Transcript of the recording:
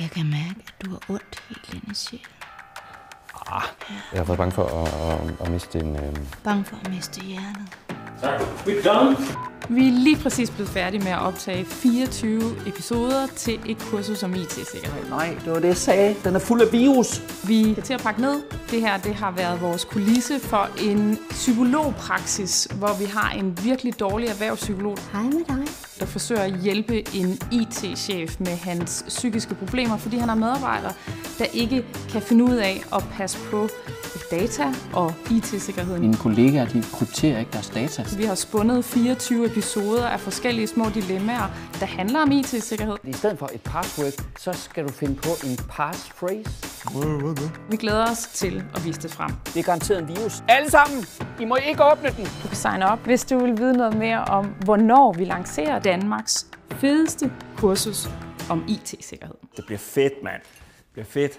Jeg kan mærke, at du har ondt helt ind i sjælen. Jeg har været bange for at, at, at miste en... Øh... Bange for at miste hjernet. We're done. Vi er lige præcis blevet færdige med at optage 24 episoder til et kursus om IT-sikkerhed. Nej, det var det, jeg sagde. Den er fuld af virus. Vi er til at pakke ned. Det her det har været vores kulisse for en psykologpraksis, hvor vi har en virkelig dårlig erhvervspsykolog, Hej med dig. der forsøger at hjælpe en IT-chef med hans psykiske problemer, fordi han har medarbejdere, der ikke kan finde ud af at passe på data og IT-sikkerheden. Mine kollegaer, de krypterer ikke deres data. Vi har spundet 24 episoder af forskellige små dilemmaer, der handler om IT-sikkerhed. I stedet for et password, så skal du finde på en passphrase. Vi glæder os til at vise det frem. Det er garanteret en virus. Alle sammen, I må ikke åbne den. Du kan signe op, hvis du vil vide noget mere om, hvornår vi lancerer Danmarks fedeste kursus om IT-sikkerhed. Det bliver fedt, mand. Bleibt.